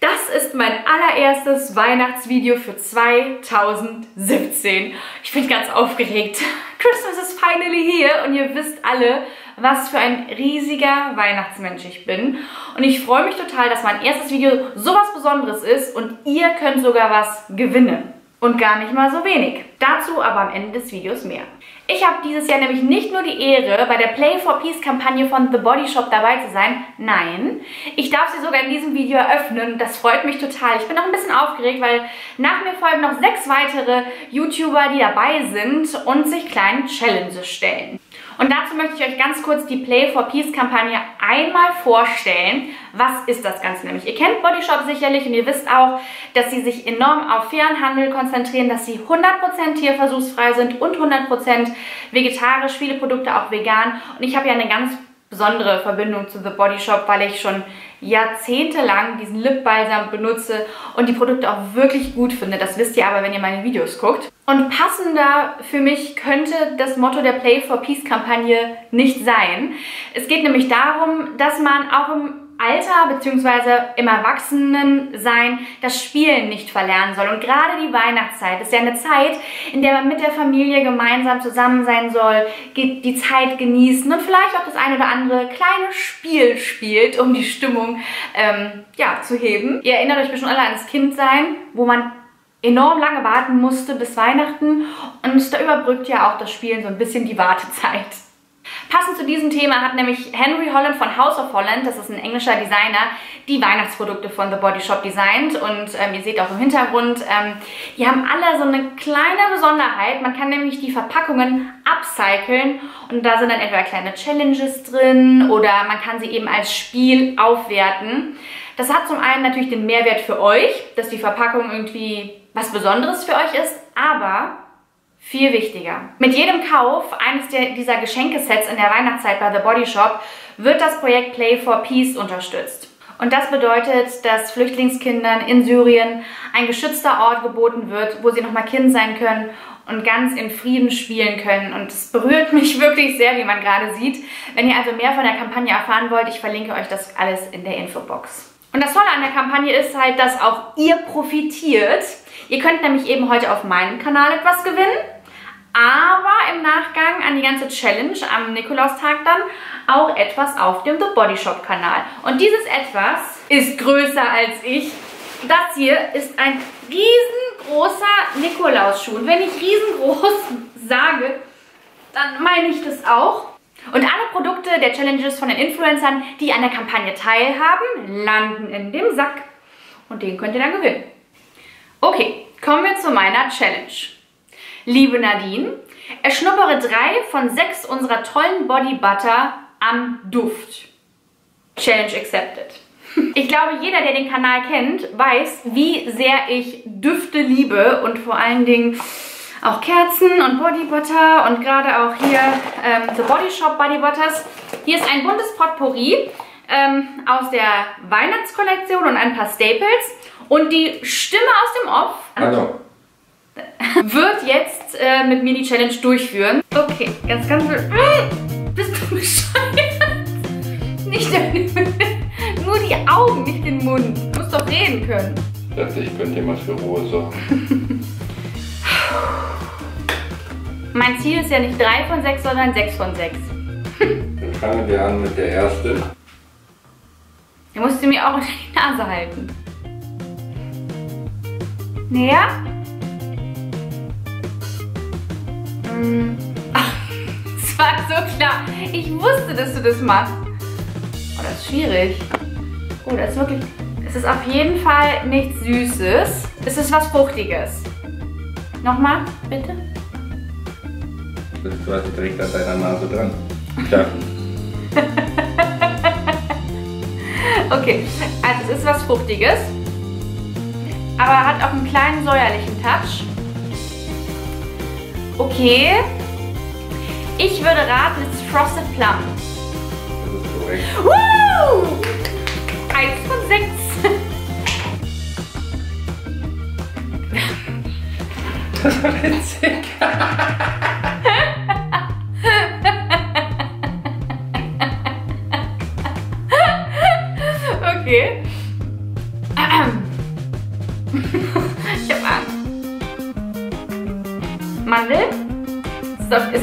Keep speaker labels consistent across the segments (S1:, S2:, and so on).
S1: Das ist mein allererstes Weihnachtsvideo für 2017. Ich bin ganz aufgeregt. Christmas is finally here und ihr wisst alle, was für ein riesiger Weihnachtsmensch ich bin. Und ich freue mich total, dass mein erstes Video sowas Besonderes ist und ihr könnt sogar was gewinnen. Und gar nicht mal so wenig. Dazu aber am Ende des Videos mehr. Ich habe dieses Jahr nämlich nicht nur die Ehre, bei der Play for Peace Kampagne von The Body Shop dabei zu sein. Nein, ich darf sie sogar in diesem Video eröffnen. Das freut mich total. Ich bin noch ein bisschen aufgeregt, weil nach mir folgen noch sechs weitere YouTuber, die dabei sind und sich kleinen Challenges stellen. Und dazu möchte ich euch ganz kurz die Play for Peace Kampagne einmal vorstellen. Was ist das Ganze nämlich? Ihr kennt Body Shop sicherlich und ihr wisst auch, dass sie sich enorm auf fairen Handel konzentrieren, dass sie 100% tierversuchsfrei sind und 100% vegetarisch, viele Produkte auch vegan. Und ich habe ja eine ganz besondere Verbindung zu The Body Shop, weil ich schon jahrzehntelang diesen Lip Balsam benutze und die Produkte auch wirklich gut finde. Das wisst ihr aber, wenn ihr meine Videos guckt. Und passender für mich könnte das Motto der Play for Peace Kampagne nicht sein. Es geht nämlich darum, dass man auch im Alter bzw. im Erwachsenensein das Spielen nicht verlernen soll. Und gerade die Weihnachtszeit ist ja eine Zeit, in der man mit der Familie gemeinsam zusammen sein soll, die Zeit genießen und vielleicht auch das ein oder andere kleine Spiel spielt, um die Stimmung ähm, ja, zu heben. Ihr erinnert euch bestimmt alle ans Kindsein, wo man enorm lange warten musste bis Weihnachten und da überbrückt ja auch das Spielen so ein bisschen die Wartezeit. Passend zu diesem Thema hat nämlich Henry Holland von House of Holland, das ist ein englischer Designer, die Weihnachtsprodukte von The Body Shop designt. Und ähm, ihr seht auch im Hintergrund, ähm, die haben alle so eine kleine Besonderheit. Man kann nämlich die Verpackungen upcyclen und da sind dann entweder kleine Challenges drin oder man kann sie eben als Spiel aufwerten. Das hat zum einen natürlich den Mehrwert für euch, dass die Verpackung irgendwie was Besonderes für euch ist, aber viel wichtiger. Mit jedem Kauf eines der, dieser Geschenkesets in der Weihnachtszeit bei The Body Shop wird das Projekt Play for Peace unterstützt. Und das bedeutet, dass Flüchtlingskindern in Syrien ein geschützter Ort geboten wird, wo sie nochmal Kind sein können und ganz in Frieden spielen können. Und es berührt mich wirklich sehr, wie man gerade sieht. Wenn ihr also mehr von der Kampagne erfahren wollt, ich verlinke euch das alles in der Infobox. Und das Tolle an der Kampagne ist halt, dass auch ihr profitiert. Ihr könnt nämlich eben heute auf meinem Kanal etwas gewinnen aber im Nachgang an die ganze Challenge am Nikolaustag dann auch etwas auf dem The Body Shop Kanal. Und dieses etwas ist größer als ich. Das hier ist ein riesengroßer Nikolausschuh. Und wenn ich riesengroß sage, dann meine ich das auch. Und alle Produkte der Challenges von den Influencern, die an der Kampagne teilhaben, landen in dem Sack. Und den könnt ihr dann gewinnen. Okay, kommen wir zu meiner Challenge. Liebe Nadine, erschnuppere drei von sechs unserer tollen Body Butter am Duft. Challenge accepted. Ich glaube, jeder, der den Kanal kennt, weiß, wie sehr ich Düfte liebe und vor allen Dingen auch Kerzen und Body Butter und gerade auch hier ähm, The Body Shop Body Butters. Hier ist ein buntes Potpourri ähm, aus der Weihnachtskollektion und ein paar Staples. Und die Stimme aus dem Off.
S2: Hallo.
S1: wird jetzt äh, mit mir die Challenge durchführen. Okay, ganz, ganz... Mmh, bist du bescheuert? Nicht Nur die Augen, nicht den Mund. Du musst doch reden können.
S2: Ich dachte, ich könnte dir mal für Ruhe sorgen.
S1: mein Ziel ist ja nicht 3 von 6, sondern 6 von 6.
S2: Dann fangen wir an mit der ersten.
S1: Der musst du mir auch in die Nase halten. Näher? Ähm, es war so klar. Ich wusste, dass du das machst. Oh, das ist schwierig. Oh, das ist wirklich... Es ist auf jeden Fall nichts Süßes. Es ist was Fruchtiges. Nochmal, bitte.
S2: Du bist quasi direkt an deiner Nase dran. Ja.
S1: okay, also es ist was Fruchtiges. Aber hat auch einen kleinen säuerlichen Touch. Okay. Ich würde raten, es ist Frosted Plum.
S2: Das ist korrekt.
S1: Woo! Eins von sechs.
S2: Das war witzig.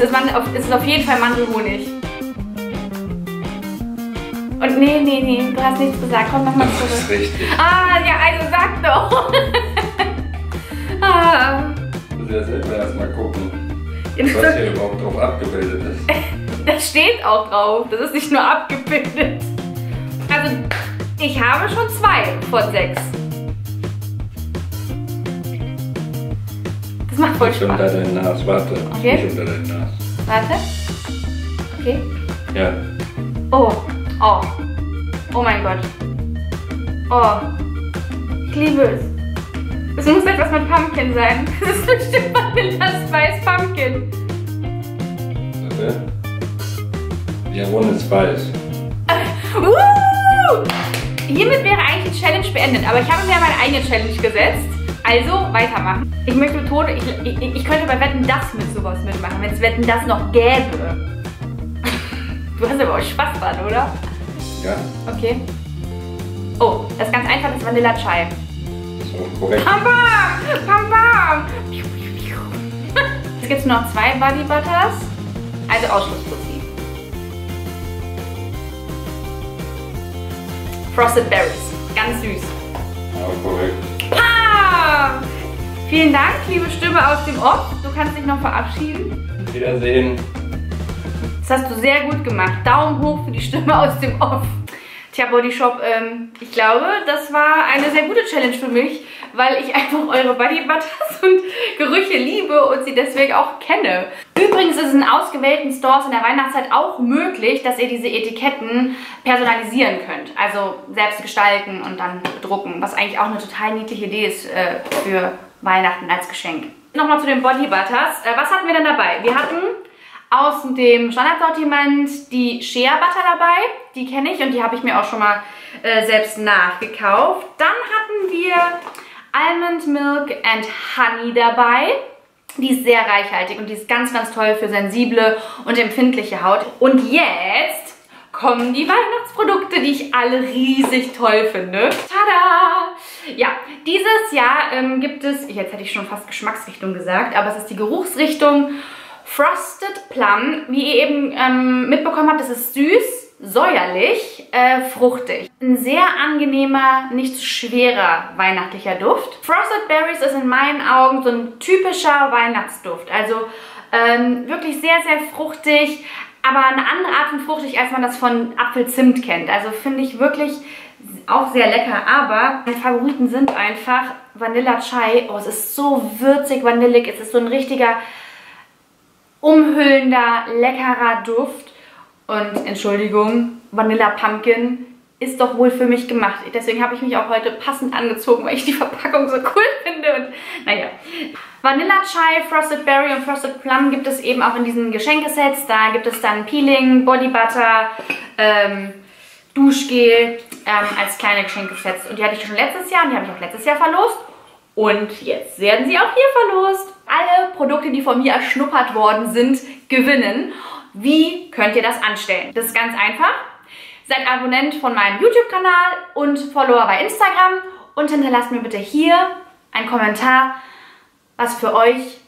S1: es, ist, es ist auf jeden Fall Mandelhonig. Und nee, nee, nee, du hast nichts gesagt. Komm nochmal zurück.
S2: Das ist richtig.
S1: Ah, ja, also sag doch. ah.
S2: Du musst ja selber erstmal gucken,
S1: Das
S2: was hier überhaupt drauf abgebildet ist.
S1: Das steht auch drauf. Das ist nicht nur abgebildet. Also, ich habe schon zwei von sechs. Macht voll
S2: Nicht unter
S1: Spaß.
S2: dein Nas, warte.
S1: Okay.
S2: Nicht unter dein Nas.
S1: Warte. Okay.
S2: Ja.
S1: Oh. Oh. Oh mein Gott. Oh. Ich liebe es. Es muss etwas mit Pumpkin sein. Das ist bestimmt Vanilla Spice Pumpkin.
S2: Warte. Ja, ohne Spice.
S1: Uh! Hiermit wäre eigentlich die Challenge beendet, aber ich habe mir meine eigene Challenge gesetzt. Also weitermachen. Ich möchte betonen, ich, ich, ich könnte bei Wetten das mit sowas mitmachen, wenn es Wetten das noch gäbe. Du hast aber auch Spaß dran, oder?
S2: Ja,
S1: Okay. Oh, das ist ganz einfach, das ist Vanilla Chai.
S2: so korrekt.
S1: Pam pam! Pam piu. Jetzt gibt es noch zwei Body Butters. Also Ausschlussprinzip. Frosted Berries. Ganz süß.
S2: Ja, korrekt.
S1: Vielen Dank, liebe Stimme aus dem Off. Du kannst dich noch verabschieden.
S2: Wiedersehen.
S1: Das hast du sehr gut gemacht. Daumen hoch für die Stimme aus dem Off. Tja, Body Shop, ähm, ich glaube, das war eine sehr gute Challenge für mich, weil ich einfach eure Body Butters und Gerüche liebe und sie deswegen auch kenne. Übrigens ist es in ausgewählten Stores in der Weihnachtszeit auch möglich, dass ihr diese Etiketten personalisieren könnt. Also selbst gestalten und dann bedrucken, was eigentlich auch eine total niedliche Idee ist äh, für Weihnachten als Geschenk. Nochmal zu den Body Butters. Äh, was hatten wir denn dabei? Wir hatten aus dem Standardsortiment die Shea Butter dabei. Die kenne ich und die habe ich mir auch schon mal äh, selbst nachgekauft. Dann hatten wir Almond Milk and Honey dabei. Die ist sehr reichhaltig und die ist ganz, ganz toll für sensible und empfindliche Haut. Und jetzt kommen die Weihnachtsprodukte, die ich alle riesig toll finde. Tada! Ja, dieses Jahr ähm, gibt es, jetzt hätte ich schon fast Geschmacksrichtung gesagt, aber es ist die Geruchsrichtung Frosted Plum. Wie ihr eben ähm, mitbekommen habt, es ist süß, säuerlich, äh, fruchtig. Ein sehr angenehmer, nicht zu schwerer weihnachtlicher Duft. Frosted Berries ist in meinen Augen so ein typischer Weihnachtsduft. Also ähm, wirklich sehr, sehr fruchtig, aber eine andere Art von fruchtig, als man das von Apfelzimt kennt. Also finde ich wirklich auch sehr lecker, aber meine Favoriten sind einfach Vanilla Chai. Oh, es ist so würzig, vanillig. Es ist so ein richtiger umhüllender, leckerer Duft. Und Entschuldigung, Vanilla Pumpkin ist doch wohl für mich gemacht. Deswegen habe ich mich auch heute passend angezogen, weil ich die Verpackung so cool finde. Und naja. Vanilla Chai, Frosted Berry und Frosted Plum gibt es eben auch in diesen Geschenkesets. Da gibt es dann Peeling, Body Butter, ähm, Duschgel ähm, als kleine Geschenkesets. Und die hatte ich schon letztes Jahr und die habe ich auch letztes Jahr verlost. Und jetzt werden sie auch hier verlost. Alle Produkte, die von mir erschnuppert worden sind, gewinnen. Wie könnt ihr das anstellen? Das ist ganz einfach. Seid Abonnent von meinem YouTube-Kanal und Follower bei Instagram und hinterlasst mir bitte hier einen Kommentar, was für euch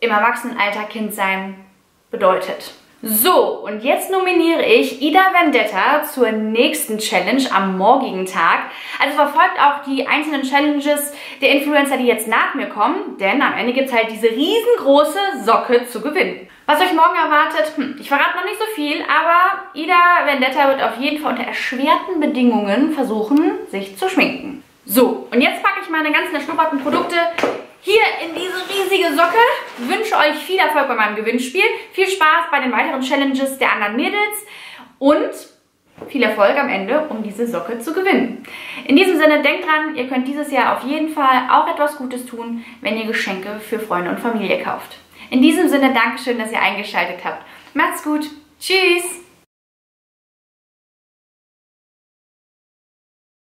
S1: im Erwachsenenalter Kindsein bedeutet. So, und jetzt nominiere ich Ida Vendetta zur nächsten Challenge am morgigen Tag. Also verfolgt auch die einzelnen Challenges der Influencer, die jetzt nach mir kommen, denn am Ende gibt es halt diese riesengroße Socke zu gewinnen. Was euch morgen erwartet, hm, ich verrate noch nicht so viel, aber Ida Vendetta wird auf jeden Fall unter erschwerten Bedingungen versuchen, sich zu schminken. So, und jetzt packe ich meine ganzen erschnupperten Produkte hier in diese riesige Socke. Wünsche euch viel Erfolg bei meinem Gewinnspiel, viel Spaß bei den weiteren Challenges der anderen Mädels und viel Erfolg am Ende, um diese Socke zu gewinnen. In diesem Sinne, denkt dran, ihr könnt dieses Jahr auf jeden Fall auch etwas Gutes tun, wenn ihr Geschenke für Freunde und Familie kauft. In diesem Sinne, Dankeschön, dass ihr eingeschaltet habt. Macht's gut. Tschüss.